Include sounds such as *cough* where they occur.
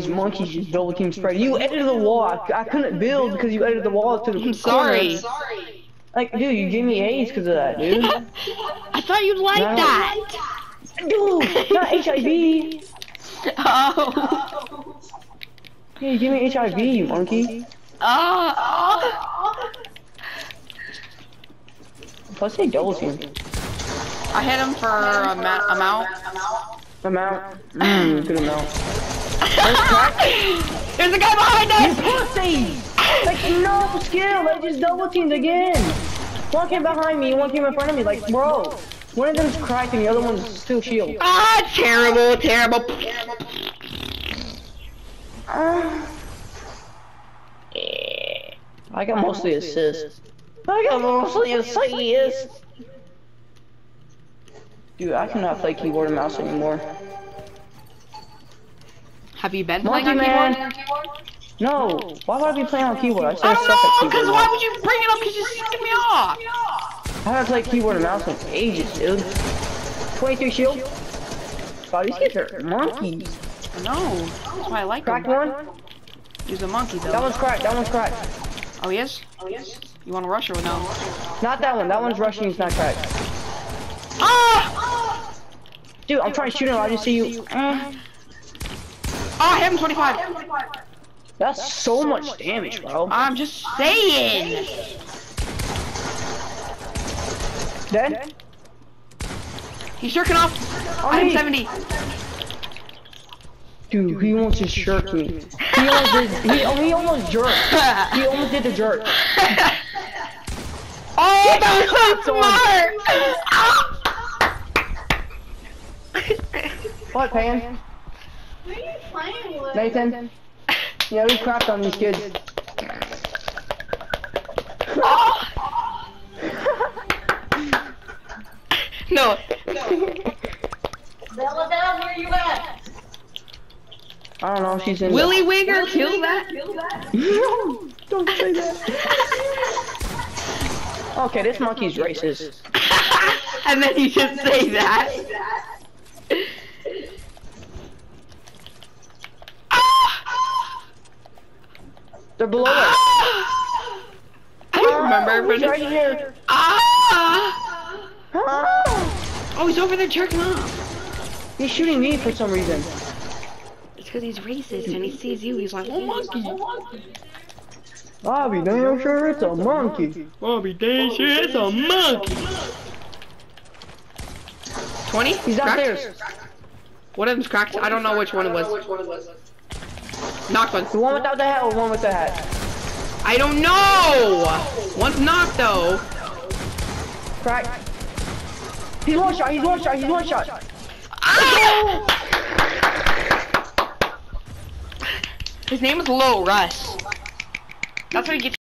these monkeys just double team spread. You edited the wall. I, I couldn't build because you edited the wall to the I'm *laughs* sorry. Like, dude, you gave me A's because of that, dude. *laughs* I thought you'd like No. that. dude, not *laughs* HIV. Oh. Yeah, you give me HIV, you monkey. Oh. Let's say double team. I hit him for a ma- amount. Amount. Mmm, good amount. There's a guy behind us! You us. pussy! Like, no skill, I just double teamed again. One came behind me, one came in front of me, like, bro. One of them's cracked and the other one's still shield. Ah, terrible, terrible. I got mostly assists. I got mostly assists. Dude, I cannot play keyboard and mouse anymore. Have you been Monkey playing on keyboard? No, why would I be playing on keyboard? I said I I don't know, cause why would you bring it up? Cause you're sucking me off. I haven't played keyboard and mouse in ages, dude. 23 shield. God, these kids are monkeys. I know. That's why I like Cracked him. one. He's a monkey though. That one's cracked. That one's cracked. Oh, he is? You want to rush or no? Not that one. That one's rushing. It's not cracked. Ah! Dude, I'm trying to shoot him. I just see you. Eh. Ah, him 25. That's so much damage, bro. I'm just saying. Dead? He's jerking off. On I'm 70. Dude, he almost just jerked me. He almost did. He, oh, he almost jerked. *laughs* He almost did the jerk. *laughs* Oh, that was so smart! What, Pan? Who you playing with? Nathan? Yeah, we crapped on these kids. *laughs* no. Bella Bella, where you at? I don't know. She's in. Willy Wigger, kill that. No, *laughs* don't say that. Okay, this monkey's racist. *laughs* and then you just say that. They're below us. *gasps* I don't remember, He's right here. ah! Ah! Oh, he's over there jerking off. He's shooting me for some reason. It's because he's racist and he sees you. He's like, oh monkey. Bobby, damn sure it's a monkey. Bobby, damn sure it's a monkey. Twenty? He's Cracked? downstairs. One of them's cracked. I don't know which one it was. Knocked one. The one without the hat or one with the hat? I don't know. One's knocked though. Crack. He's one shot, he's one shot, he's one shot. Ah! His name is Low Russ. That's what he gets.